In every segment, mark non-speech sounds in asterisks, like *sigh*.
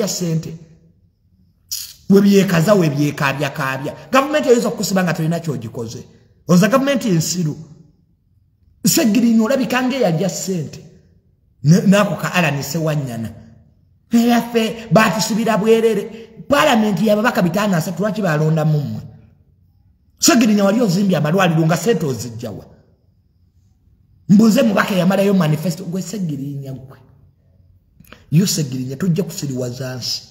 ya sente webyekaza webyekabyakabya gavumenti eyinza okukusiba nga tolina kyogikoze. Oza gavumenti ensiru segirini olabika ngaeyalya sente naako ka alanise wanyana eyaffe batusibira bwerere. Palamenti yababaka bitaano asatu lwaki balonda mummwe segirinya wali ozimbye amalwaliro nga sente ozijjawa. Mbuze mubaka yamalayo manifesto gwe segirinya gwe yo segirinya tojja kusiriwaza nsi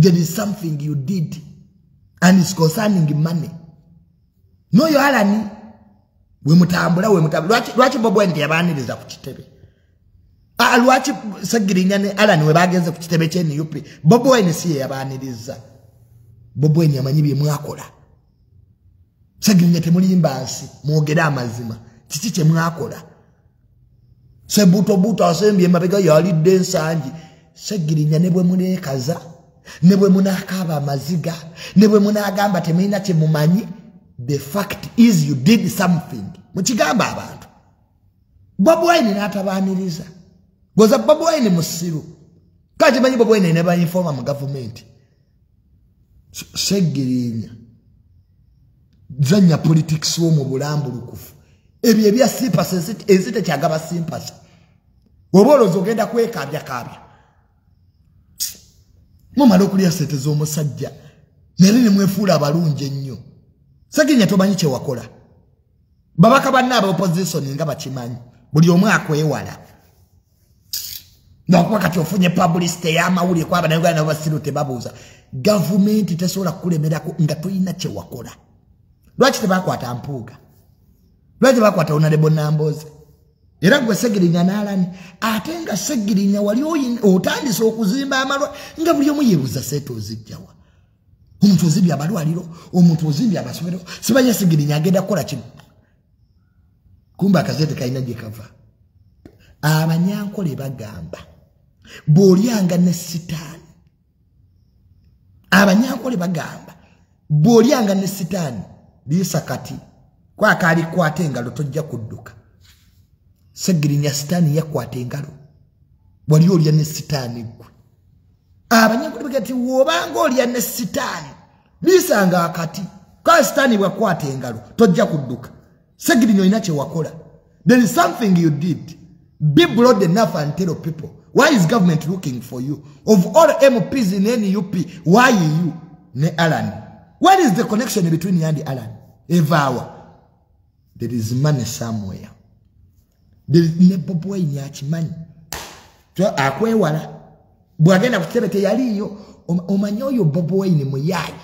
there is something you did and is concerning money. Noyo alani wemutambula wemutambula lwaki bobo nti yabaniriza ku kitebe? Lwaki segirinya ne alani webagenze ku kitebe kyenup bobo wine si yeyabaniriza bobo wine yamanyi byemwakola segirinya temulimba nsi mwogere amazima. Kiki kyemwakola sebutobuto asembye emabega yalidde ensangi segirinya ne bwe muneekaza ne bwe munaakaaba amaziga ne bwe munaagamba temulina kyemumanyi the fact is you did something. Mukigamba abantu. Bob wine n'atabaaniriza. Goza bob wine musiru kaa kimanyi bob wine ne bainfoma mu gavumenti segirinya. Zanya politics wo mu bulambulukufu. Ebyo ebya simpasa ensi tekyagaba simpasa. Oba olowooza ogenda kwekabyakabya mumala okulya sente z'omusajja. Naye ne mwefuula abalungi ennyo. Seginya tomanyi kyewakola babaka banna aba opposition nga bakimanyi. Buli omu akwewala. Nakuba kati ofunye publicity ey'amawulire kwaba nauganda nabo basiru tebabuuza. Gavumenti tesobola kukulemerako nga toyina kyewakola lwaki tebakwata mpuuga? Lwaki tebakwata onalebo namboze era gwe segirinya n'alani. Ate nga segirinya wali otandise okuzimba amalwa nga buli omu yeebuza seeta ozijjawa omuntu ozimbye amalwaliro omuntu ozimbye amasomero sibanya segirinya agenda kukola kino kumba akazete kalina gye kava. Abanyankole bagamba bw'olyanga ne sitaani? Abanyankole bagamba bw'olyanga ne sitaani? Liisa kati kwakaali kwata engalo tojja kudduka segirinya sitaani yakwata engalo wali olya ne sitaani gwe abanyankole bagamba ti wobanga olya ne sitaani liisanga akati kale sitaani bwakwata engalo tojja kudduka. Segirinya olina kyewakola there is something you did. Be broad enough and tell people. Why is government looking for you? Of all mps in nup why you? Ne alan. Where is the connection between you and alan? Evawa. There is money somewhere ne bobi wine akimanyi akwewala bwagenda ku kitebe teyaliyo omanyi oyo bobi wine muyayi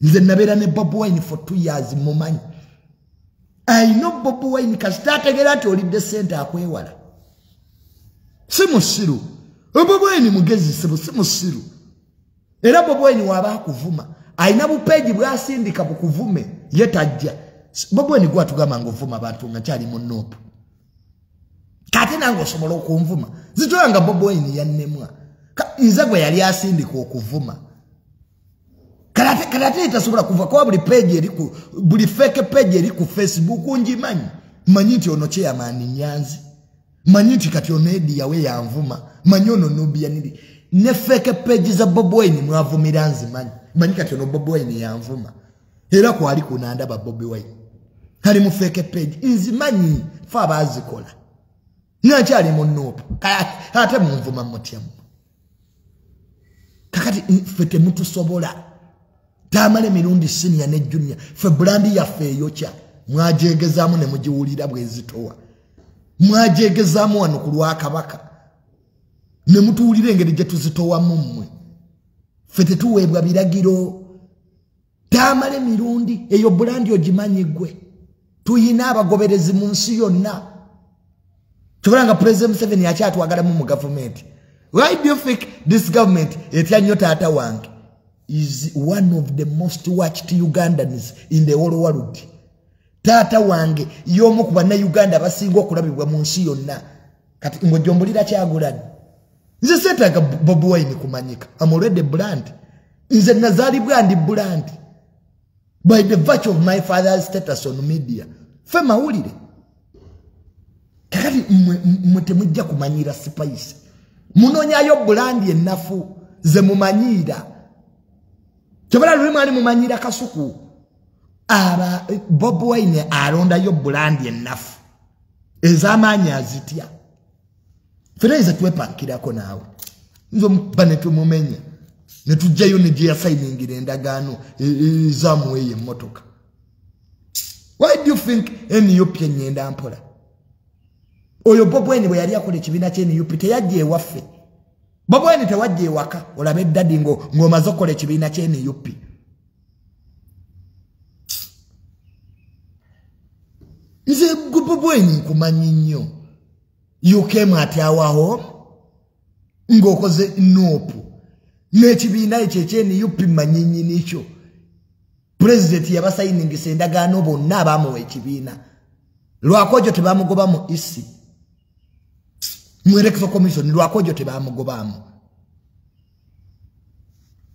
nze nabeera ne bobi wine for two years mumanyi ayina bobi wine kasita ategeera nti olidde sente akwewala si musiru bobi wine mugezi sibu si musiru era bobi wine waaba akuvuma ayina bupeegi bwasindika bukuvume ye tajja bobi wine gwatugamba ngaovuma abantu nga kyali munoopu kate nange osobola okunvuma. Zitola boboyini yannemwa. Nze gwe yali asindika okuvuma. Kalate etasobola kuva kuba buli peji eriku buli feke peji eri ku facebook njimanyi manyi nti ono kyeyamaani nyanzi. Manyi nti kati ono ediyawe yanvuma. Manyi ono nubiyaniri ne feke peji za boboyini mwavumira nzimanyi. Manyi kati ono boboyini yanvuma. Era kwali kunandaba bobi wine. Ali mu feke peji nzimanyi fe abazikola nakyali munuupu ate munvuma mutyamu kakati ffe temutusobola. Tamala emirundi sinia ne junia ffe bulandi yaffe eyokya. Mwajegezaamu ne mugiwulira bwezitowa. Mwajegezaamu wano ku lwakabaka ne mutuwulira engeri gye tuzitowamu mmwe. Ffe tetuweebwa biragiro. Tamala emirundi eyo bulandi ogimanyi gwe tuyina abagoberezi mu nsi yonna kyobola nga president museveni akyatwagalamu mu gavumenti why do you think this government etya nnyo taata wange is one of the most watched ugandans in the whole world? Taata wange y'omu ku bannayuganda abasinga okulabibwa mu nsi yonna. Kati ngwejombulira kyagulani nze seetaaga bobi wine kumanyika. Amolwedde brand nze nazaalibwa ndi brand by the virtue of my father's status on media. Fe mawulire kakati mwe temujja kumanyira spice. Munonyayo bulandi ennafu ze mumanyiira kyobala luli mwali mumanyiira kasuku? Aba bob wine alondayo bulandi ennafu. Ez'amaanyi azitya? Fena nze twepankirako naawe. Nze omukuba ne tumumenya ne tujjayo ne gye yasayiningira endagaano ezamuweeyo emmotoka. Why do you think nup enyenda mpola oyo bobweni bwe yali akola ekibiina kyenup teyajja ewaffe. Bobweni tewajja ewaka olaba eddadi ng'omaze okukola ekibiina kyenup nze bobweni nkumanyi nnyo. Ukemu atyawaho ng'okoze nupu n'ekibiina ekyo ekyenup manyinyi nikyo. Pulezidenti yabasayiningisa endagaano bonna abaamuwa ekibiina. Lwakojo tebamugoba mu isi electro commission lwakojo tebamugobaamu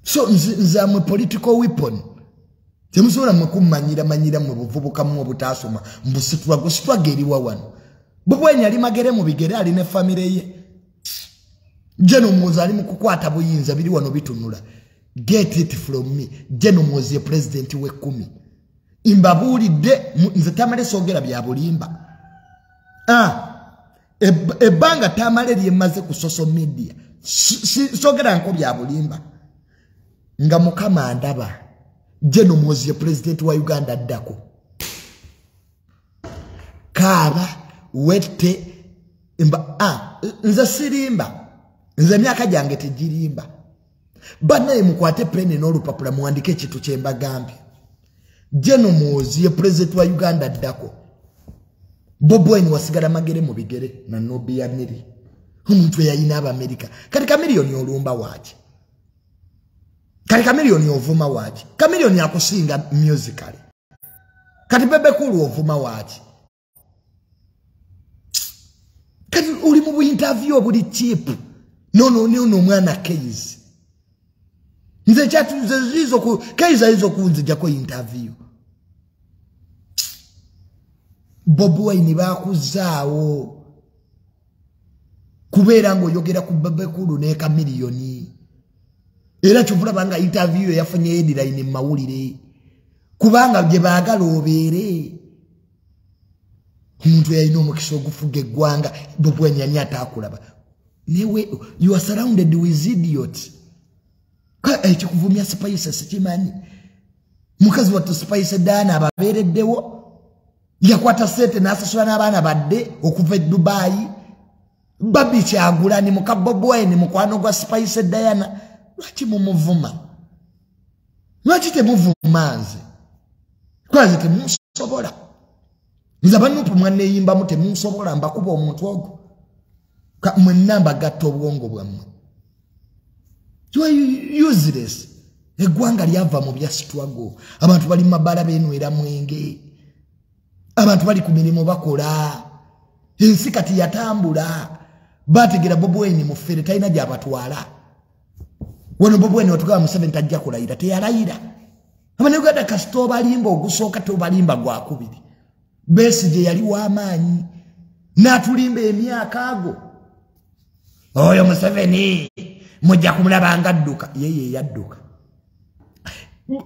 so nze amwe political weapon. Temusobola mwe kummanyira manyira mwe buvubukamu obutaasoma mbusitwago sitwaga eriwa wano. Bubwenyi ali magere mu bigere ali ne famire ye. Jeno muwozi ali mu kukwata buyinza biri wano bitunula. Get it from me. Jeno muwozi ye pulezidenti w'ekkumi mbabuulidde nze tamale soogera bya bulimba ebbanga tamale lyemaze ku social media. Soogera nko bya bulimba. Nga mukama ndaba jeno muwozi ye pulezidenti wa uganda addako. Kaaba wette nze sirimba. Nze emyaka gyange tegirimba. Bannaye mukwate pene n'olupapula muwandike ekintu kyembagambye jeno muwozi ye pulezidenti wa uganda addako bobweni wasigala magere mubigere na nobi ya miri omuntu eyayina abamerika. Kati yoni olumba waaki? Kati kamiliyoni ovuma waaki? Kamiliyoni akusinga musicale. Kati bebekulu ovuma waaki? Kati oli mu buinterview obuli chipu nononono omwana keizi nze kyatuzizo keizi ayiza okunzijako interview bob wine bakuzaawo kubeera ngaoyogera ku bebekulu nekamiliyoni era kyovulaba nga interview yafunye ediline mumawulire kubanga gye baagala obeere omuntu yalina omukisa ogufuga eggwanga bobwenyani ataakulaba. Newe you are surrounded with idiot. Ekikuvumya spices kimanyi? Mukazi wattu spice daana ababeereddewo yakwata sente n'asasula n'abaana badde okuva e dubaayi babi kyagulani mukabobwine mukwano gwa spice diana. Lwaki mumuvuma? Lwaki temuvuma nze? Kwanze temusobola nze abanupu mwaneyimbamu temusobola mbakuba omuntu ogwo. Mwenna mbagatta obwongo bwammwe. Useless. Eggwanga lyava mu bya sitwago abantu bali mumabala benywera mwenge abantu bali ku mirimu bakola. Ensi kati yatambula. Bategera bobweni mufere talina gyabatwala. Wano bobweni watugaba museveni tajja kulayira teyalayira. Abaneganda kasita obalimba ogusooka tobalimba gwakubiri besi gye yali w'amaanyi n'atulimba emyaka ago. Oyo museveni mujja kumulaba nga adduka yeye yadduka.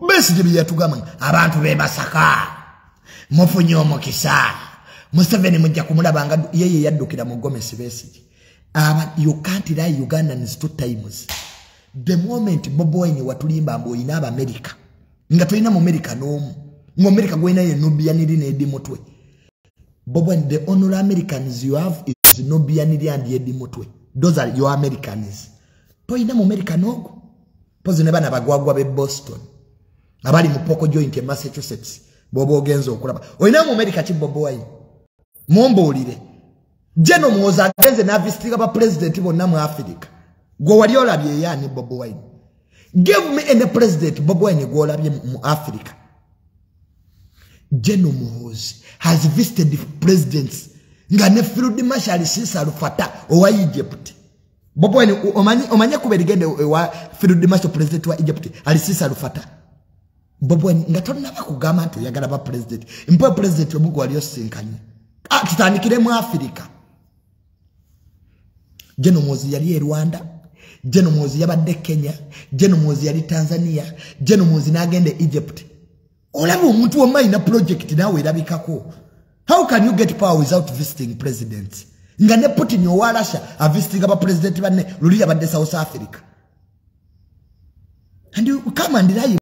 Besi gye byeyatugamba abantu be masaka mufunye omukisa. Museveni mujja kumulaba nga yeye yaddukira mu gomesi besigi aba you can't lie ugandans two times. The moment boboine watulimba mbu oyina abamerika nga tolina mu merika n'omu ngaomerika gwolina ye nubiyaniri n'edi mutwe. Boboine the only americans you have is nubiyaniri and edi mutwe. Those are your americans. Toyina mu merika n'ogo pozi ne bana bagwagwa be boston. Abali mu poko joint e massachusetts bwoba ogenza okulaba. Olina mu merika ki boboine mumbuulire. Jeno muwozi agenze n'avisitinga bapulezidenti bonna mu afirika gwe wali olabye eyaani bobi wine? Give me any president bobi wine gwolabye mu africa. Jeno muwozi has visited presidents nga ne field marshal sisal fata owa egypt. Bobi wine omanye kuba erigende ewa field marshal president wa egypt ali sisal fata wine nga tonaba kugamba nti oyagala ba president. Mpa president omugwe wali osinkanye tutandikire mu afirika jeno muwozi yali e rwanda genomozi yabadde kenya genomozi yali tanzania genomozi n'agenda egypt. Olaba omuntu womma alina projekiti naawe erabikako. How can you get power without visiting president? Nga ne putin owa russia avisitinga bapurezidenti banne luli yabadde south africa. And come and lie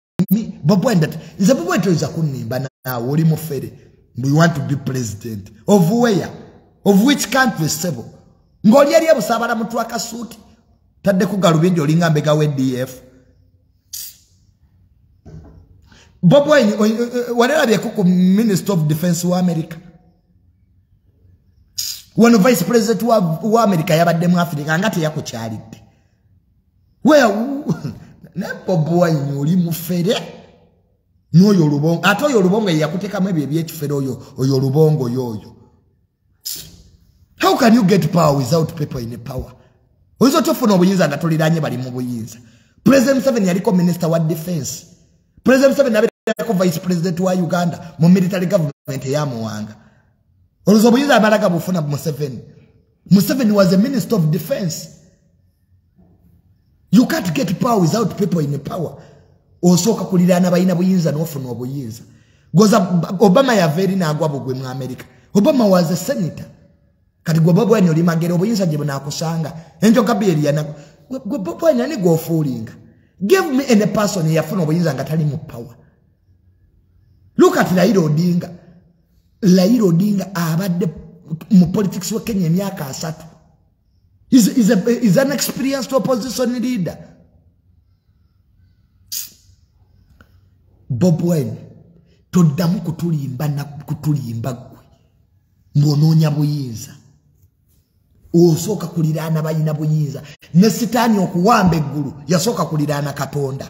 bobwine that nze bobwine toyinza kunnimba naawe oli mufere we want to be president? Of where? Of which country? Sebo ng'oli eri ebusaabala mutw akasuuti taddeku galubindi olinga mbega wdf bobwine walerabyeko ku minister of defense wa america? Wano vice president wa, america yabadde mu africa nga teyakukyalidde ne bobwine oli mufere. Noyo olubongo ate oyo olubongo yeyakutekamu ebyo ebyekifere oyo oyo olubongo yoyo how can you get power without people in power? Oyinza otofuna obuyinza nga toliranye bali mu buyinza? President seven yaliko minister wa defense. President seven abeerako vice president wa uganda mu military government eyamuwanga olowooza obuyinza amalaga bufuna museveni? Museveni was a minister of defense you can't get power without people in power. Osooka kuliraana balina buyinza nofuna obuyinza goza obama yava eri nagwa bugwe mu america obama was a senator. Kati gwe bobwani oli magere obuyinza gye bunakusanga. Enjoka beeriyana gwe bobwani ani gwofuulinga? Give me any person eyafuna obuyinza nga tali mu power. Look at laira odinga. Laira odinga abadde mu politics wa kenya emyaka asatu is, is, a, is an experienced opposition leader. Bob wine toddamu kutulimba kutulimba gwe ng'onoonya buyinza. Osooka kuliraana balina buyinza. Ne sitaani okuwamba eggulu yasooka kuliraana katonda.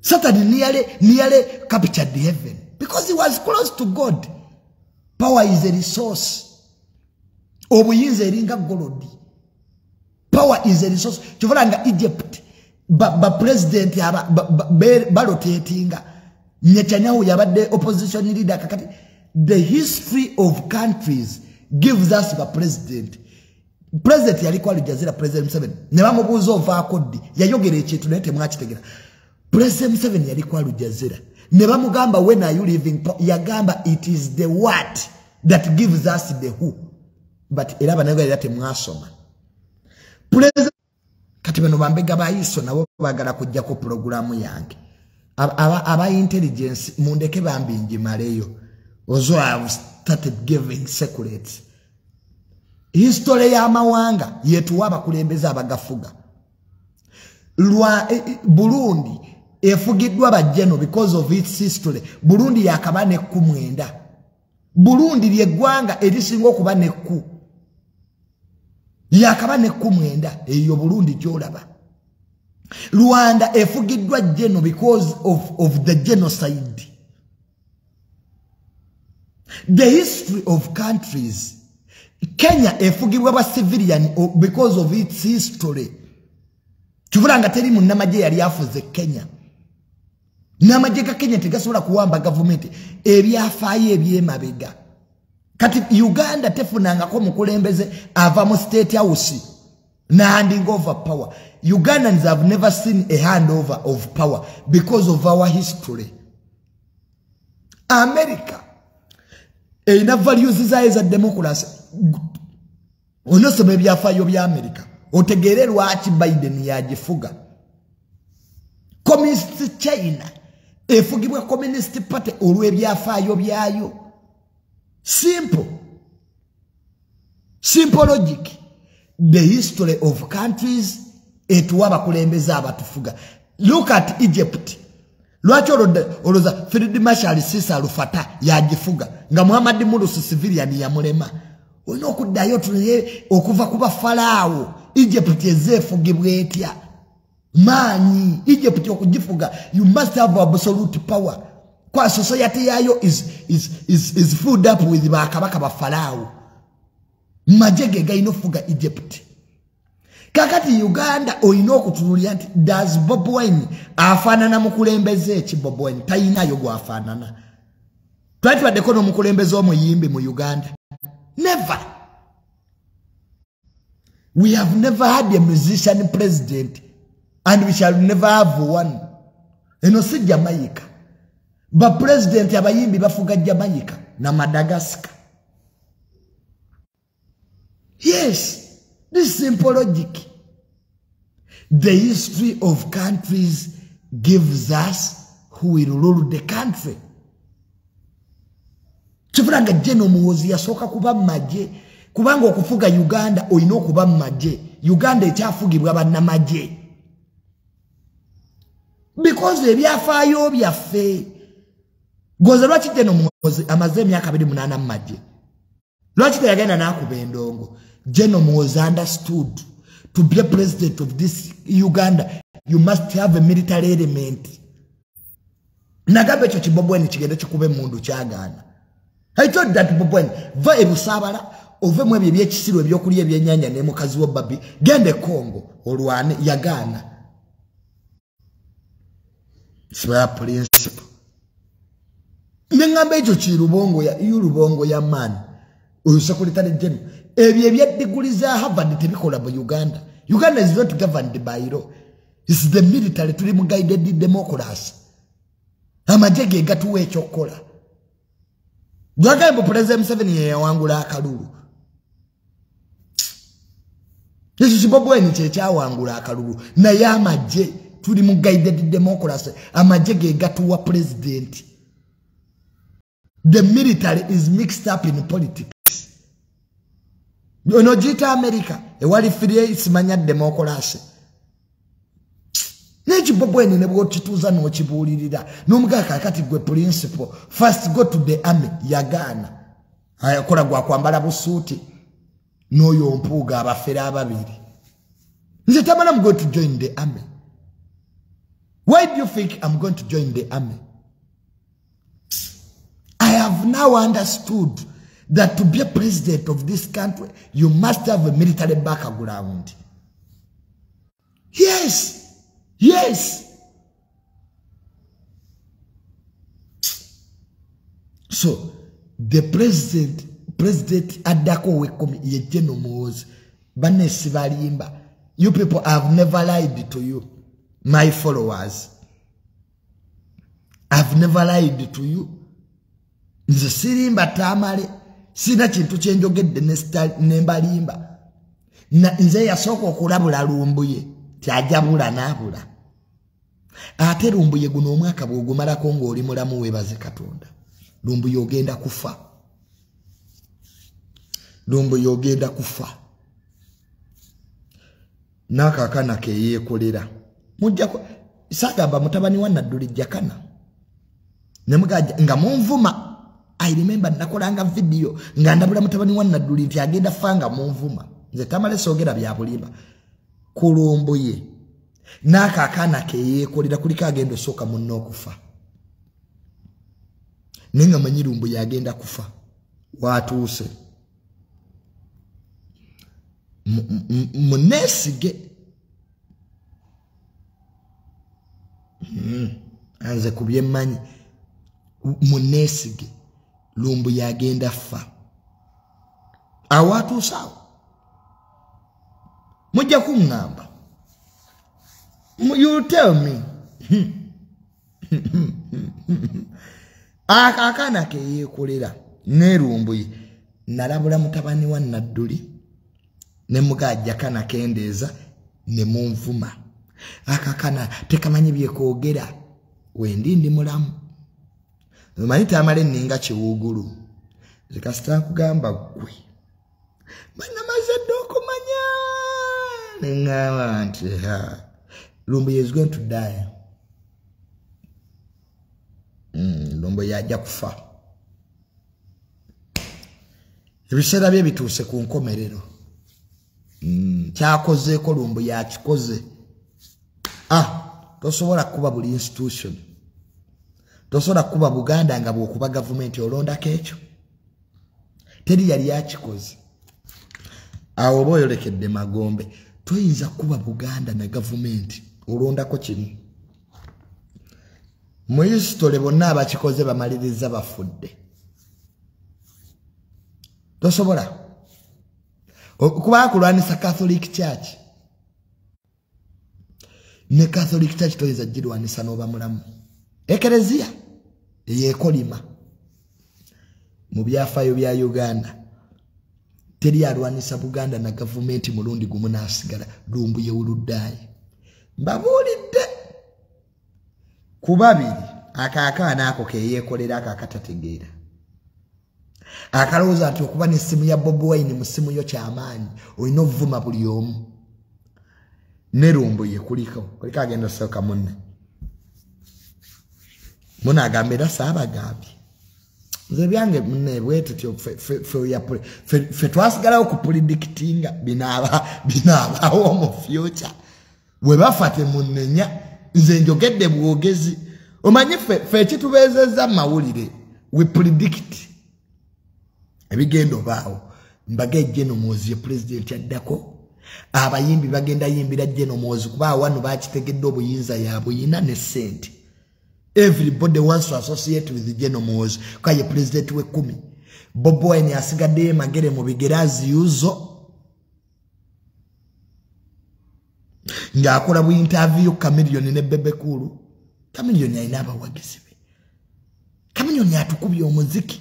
Satani niyale niyale captured heaven because he was close to god. Power is a resource obuyinza eringa golodi. Power is a resource. Kyovala nga egypt bapurezidenti balotetinga. Netanyahu yabadde opposition leader kakati. The history of countries gives us bapresident president. Yaliko alijazira president museven ne bamubuuza ovaako ddi yayogera ekintu naye temwakitegera. President museven yaliko alujazira ne bamugamba when are you living yagamba it is the what that gives us the who but era banayogerera temwasoma kati bano bambega bayiso nabo bagala kujjako puroguramu yange. Aba intelligence mundeke bambinjimaleyo ozo have started giving secrets. History y'amawanga yetuwa abakulembeze abagafuga. Lwa e, e, burundi efugiddwa bajeno because of its history. Burundi yakaba nekku mwenda. Burundi lyeggwanga erisinga okuba nekku yakaba nekku mwenda eyo burundi gyolaba. Rwanda efugiddwa jeno because of, of the genocide. The history of countries kenya efugibwa ba civilian because of its history. Kivula nga teri munnamagye yali afuze kenya. Namagye ga kenya tegasobola kuwamba gavumenti. Ebyafaayo ebyemabega kati uganda tefunangako mukulembeze ava mu state house. Nahanding over power. Ugandans have never seen a handover of power because of our history. America erina values zayo za democracy. Onosoma ebyafaayo bya america. Otegeere lwaki biden yagifuga. Communist china efugibwa communist party olw'ebyafaayo byayo simple. Simple logic. The history of countries etuwa abakulembeze abatufuga. Look at egypt. Lwaki olowooza firid marshal sisa alufata yagifuga? Nga muhammadi mulusi civilian yamulema. Olina okuddayo tunaye okuva ku bafalaawo egypt ezeefugibwa etya? Maanyi egypt okugifuga. You must have absolute power kwa society yayo is, is, is, is food up with bakabaka bafalaawo maje ge galina okufuga egypt. Kakati uganda olina okutunulira nti das bob wine afaanana mukulembeze eki bob wine tayinayo gwafaanana twali tubaddeko n'omukulembeze omuyimbi mu uganda. Never. We have never had a musician president and we shall never have one. Eno si jamaica bapurezidenti abayimbi bafuga jamaica na madagascar. Yes this simple logic. The history of countries gives us who will rule the country. Kivulanga jeno muwozi yasooka kuba mumagye kubanga okufuga uganda olina okuba mumagye uganda ekyafugibwa bannamagye because ebyafaayo byaffe goza lwaki jeno muwozi amaze emyaka 28 mumagye lwaki teyagenda nakuba endongo? Jeno muwozi understood to be a president of this uganda you must have a military element. Nagamba ekyo kibobweni kigende kikuba emundu kyagaana. I told that Bobwen, va ebusabala ovemu ebyo ebyekisiru ebyokulya ebyenyanja ne mukazi wa babi gende Kongo olwane yagana sibaya nengamba ekyo kirubongo ya yulubongo ya man. Oyo secretary general. Ebyo ebyediguli za Harvard tebikola mu Uganda. Uganda is not governed by law. It's the military tuli mu guided democracy. Amajege gatuwa ekyokukola Gwaka mbu President Museveni yawangula akalulu. Yesu kibobweni kye kyawangula akalulu. Naye amagye tuli mu guided democracy. Amagye ge gatuwa president. The military is mixed up in politics. Ono gita America ewali free simanya democracy. nekibobweni ne bwokituuza n'okibuulirira n'omugaaka akati gwe principle first go to the army yagaana ayakola gwakwambala busuuti n'oyo mpuuga abafere ababiri nze tamala m going to join the army why do you think i'm going to join the army have now understood that to be a president of this country you must have a military background yes Yes. So the president, president Adako Wekomi, ye General Moz, Banesi Valimba, you people have never lied to you, my followers. I've never lied to you. Nze sirimba tamale, sina chintu chenjogedde nembalimba. Nze yasooka okulabula lumbuye. kyajabula naabula ate lumbuye guno omwaka bwegumalako ng'oli mulamu weebaze katonda lumbuye ogenda kufa lumbuye ogenda kufa n'akaakana keyeekolera mujjako saagamba mutabani wa nadduli jakana nemugaja nga munvuma i remember nakolanga vidiyo nga ndabula mutabani wa nadduli nti agenda fa nga munvuma nze tamale soogera bya bulimba. Kulumbuye n'akaakaana keyeekolera kuliko agenda osooka munna okufa. Naye nga manyi lumbuye agenda kufa. Watuuse. Muneesige anze ku byemmanyi muneesige lumbuye agenda fa awo atuuse awo mujja kuŋŋamba. You tell me. *laughs* Akaakaana keyeekolera neerumbuye nalabula mutabani wa nadduli ne mugajjakana kendeeza ne munvuma akaakana tekamanyi byekoogera wendi ndi mulamu manyi tamala enninga kiwuugulu zikasita nkugamba ggwe. Banamaze dde okumanya neŋŋamba nti lumbuye is going to die mm, lumbuye ajja kufa. Ebiseera bye bituuse ku nkomerero. Mm, kyakozeeko lumbuye akikoze ah tosobola kuba buli institution tosobola kuba buganda nga bwokuba gavumenti olondako ekyo teri yali akikoze awo oba oyolekedde magombe toyinza kuba buganda na gavumenti olondako kimu. Mu hisitole bonna abakikoze bamaliriza bafudde. Tosobola. Kuba akulwanisa catholic church. Ne catholic church toyinza girwanisa n'oba mulamu ekereziya yekolima mu byafaayo bya uganda. Teri alwanisa buganda na gavumenti mulundi gumu n'asigala lumbu yewuluddaayi mbabuulidde ku babiri akaakaana ako keyeekolera ako akatategeera. Akalowooza nti okuba nessimu ya bobi wine mu ssimu yo kyamaanyi olina okuvuma buli omu. Ne lumbu ye kuliko kuliko agenda osooka munne munaagamba era saabagambye. Nze byange munne bwetutyo fe twasigalawo ku pulidikitinga binaabaawo mu fyuca bwe bafa temunenya nze njogedde bwogezi. Omanyi fe ekitubeezezza mawulire we predict. Ebigenda obaawo mbaga ejenomozi ye pulezidenti addako abayimbi bagenda yimbira jenomozi kuba awano bakitegedde obuyinza yabuyina ne sente everybody wants to associate with jenomozi kuba ye pulezidenti wekumi bobwine asigaddeyo magere mu bigere aziyuzo ng'akola buintaviyu kamiliyoni ne bebekulu kamiliyoni alina abawagizi be. Kamiliyoni atukubye omuziki.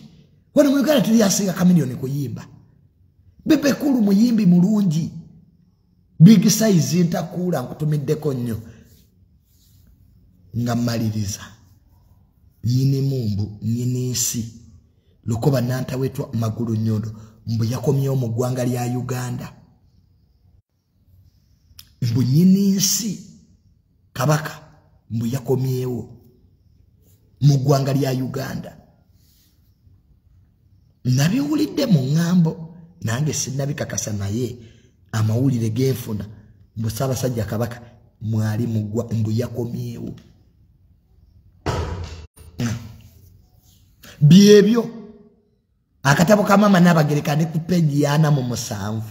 Wano mu uganda tuli asinga kamiliyoni kuyimba. Bebekulu muyimbi mulungi. Big size ntakuula nkutumiddeko nnyo. Nga mmaliriza nyini mumbu nyini nsi. Lukoba nantawetwa magulu nyondo mbu yakomyewo mu ggwanga lya uganda. Mbu nyini nsi kabaka mbu yakomyewo mu ggwanga lya uganda. Nabiwulidde mu ŋŋambo nange sinnabikakasa naye amawulire genfuna mbu saabasajja kabaka mwali mugwa mbu yakomyewo byebyo. Akatabo ka maama nabagereka ne ku peji yana mu musanvu.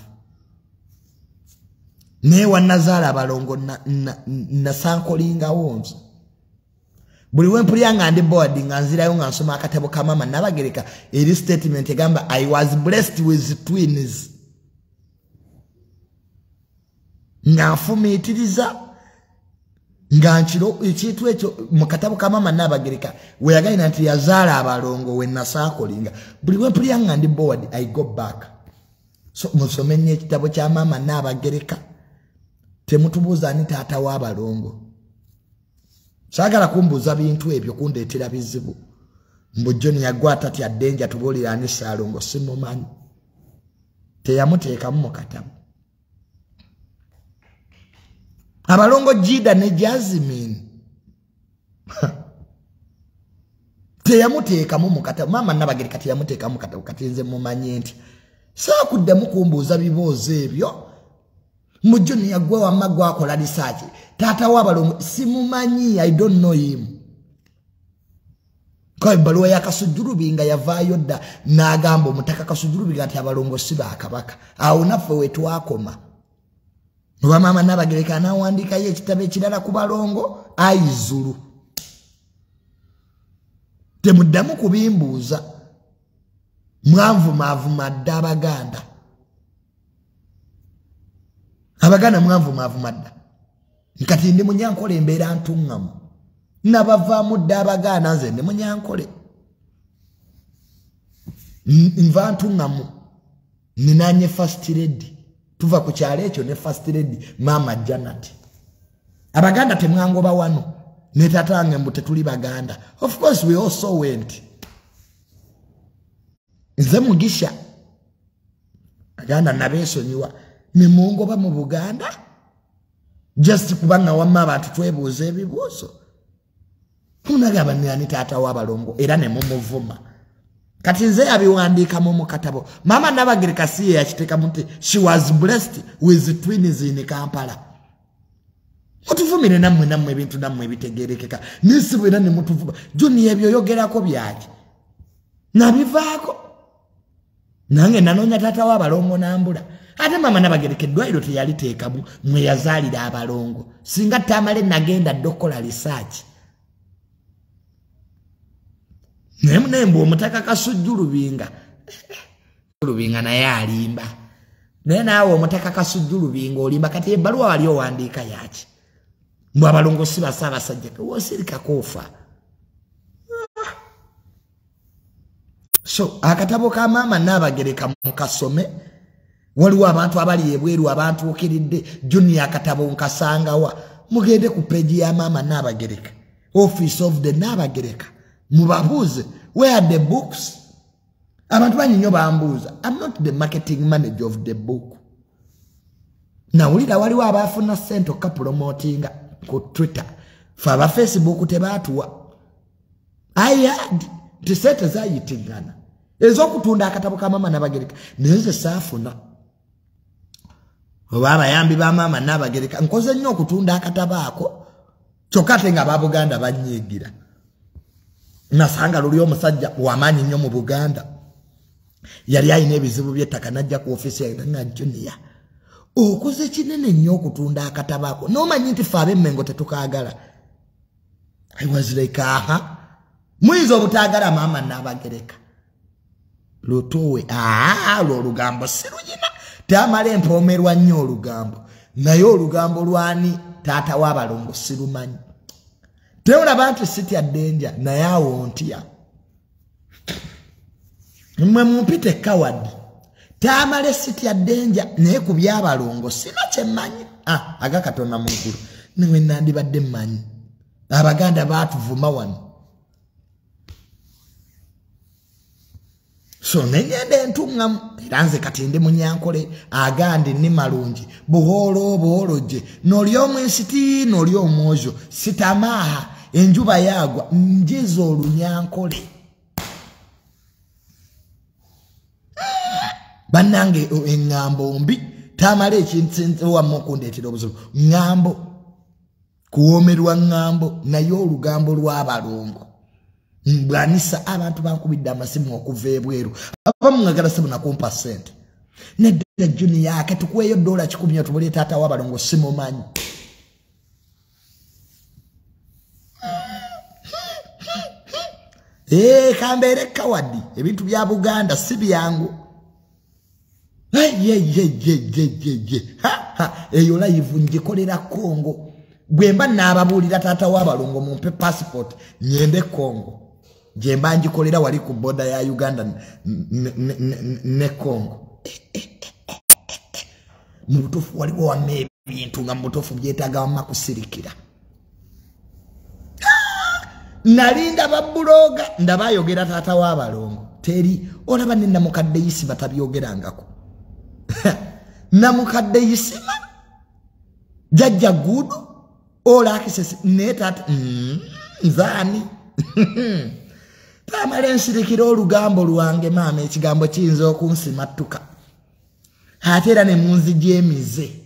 Naye wanazaala abalongo nasankolingawo nzo buli wempulya nga ndi board nga nzirayo nga nsoma akatabo ka maama nabagereka eri statement egamba i was blessed with twins. Nga nfumiitiriza nga nkiro ekintu ekyo mu katabo ka maama nabagereka weyagalina nti yazaala abalongo wenasaakolinga buli wempulya nga ndi board i go back. So musome nnyo ekitabo kya maama nabagereka temutubuuza ni taata w'abalongo. Saagala kumbuuza bintu ebyo kundeetera bizibu. Mbujjo niyagwa tatya ddenja tubuulira ani saalongo simumanyi. Teyamuteekamu mu katabu abalongo jida ne jazimin teyamuteekamu mukatabu maama nabagereka teyamuteekamu mukatabu kati nze mumanye nti saakuddemu kumbuuza biboozo ebyo? Mujjo niyagwe wamma gwakola risaaki taata wabalongo simumanyi i don't know him. Kawe ebbaluwa yakasujjulubinga yavaayo dda n'agamba omutaka kasujjulubinga nti abalongo si bakabaka awo naffe wetwakoma oba maama nabagereka anawandiikayo ekitabo ekirala ku balongo aizulu temuddamu kubimbuuza. Mwanvumaavuma dda abaganda. Abaganda mwanvumaavuma dda. Nkati ndi munyankole embeera ntuŋŋamu nabavaamu dda abaganda nze ndi munyankole. Nva ntuŋŋamu ninanye fast redi tuva ku kyalo ekyo ne fast redi maama janet. Abaganda temwangoba wano netatange mbu tetuli baganda. Of course we also went. Nze mugisha aganda nabeesonyiwa nemungoba mu buganda just kubanga wamma abantu twebuuza ebibuuzo. Munagamba nani taata w'abalongo era nemumuvuma kati nze yabiwandiikamu mu katabo maama nabagereka si ye yakiteekamu nti she was blessed with twins in kampala. Mutuvumire nammwe nammwe ebintu nammwe ebitegerekeka nisibu era nemutuvuma juni ebyo yogerako byaki? Nabivaako. Nange nanoonya taata w'abalongo nambula. Ate maama nabagereka eddwaliro teyaliteekamu mwe yazaalira abalongo. Singa tamale nagenda dde okukola risaaki naye munembe omutaka kasujju lubinga. *laughs* Lubinga naye alimba. Naye naawe omutaka kasujjulubinga olimba kati ebbaluwa wali owandiika yaki mbw abalongo si basaabasajja wosirikakoofa so akatabo ka maama naabagereka mukasome waliwo abantu abali ebweru abantuukiridde juni akatabo nkasangawa. Mugende ku peegi ya maama naabagereka office of the naabagereka mubabuuze where the books? Abantu banyinyo bambuuza im not the marketing manager of the book. Nawulira waliwo abafuna sente okapromotinga ku twitter. Fe aba facebook tebatuwa ayad nti sente zayitingana ezokutunda akatabo ka maama nabagereka naye ze saafuna. Oba abayambi ba maama nabagereka nkoze nnyo okutunda akatabo ako kyokka ate nga babuganda banyiigira nasanga luli omusajja wamaanyi nnyo mu buganda. Yali alina ebizibu byettaka najja ku ofiisi yaga juniya okoze kinene nnyo okutunda akatabo ako nomanyi nti fe abemmengo tetukaagala. Iwazireka muyinza obutaagala maama nabagereka lutuwe aa lwo olugambo siruyina tamala empoomerwa nnyo olugambo. Naye olugambo lwani? Taata w'abalongo sirumanyi teolaba nti sitya ddenja naye awo ntya mmwe mumpite kawadi taamale sitya ddenja naye ku byabalongo sina kyemmanyi ah, agakatona muggulu niwe nandibadde mmanyi. Abaganda baatuvuma wano. So nenyenda entuŋŋamu era nze kati ndi munyankole agandi ni malungi. Buhoolo obuholoje n'oli omwensiti n'oli omwojo. Sitamaaha enjuba yagwa njiza olunyankole. Bannange eŋŋambo mbi tamala ekintu wamma okundeetera obuzibu. Ŋŋambo kuwoomerwa ŋŋambo naye olugambo lw'abalongo mbwanisa abantu bankubidde amasimu okuva ebweru. Abamwagala sebunakumpa sente neddala juni yake tukuweyo dola kikumi otubule taata wabalongo simumanyi ee kambeere kawadi. Ebintu bya buganda si byangu. Eyo layivu ngikolera kongo bwemba naababuulira taata wabalongo mumpe passport nyende kongo gyemba ngikolera wali ku boda ya uganda ne congo. Mu butuufu waliwo wamma ebintu nga mubutuufu byetaaga wamma kusirikira nalinda babuloga ndaba ayogera taata w'abalongo. Teri olaba ne namukadde yisi batabyogerangako *laughs* namukadde yisima jajja gudu olakisesi naye taata mm, nzaani? *laughs* Tamala ensirikira olugambo lwange maama ekigambo kiyinza okunsimattuka ate era ne munzijyemize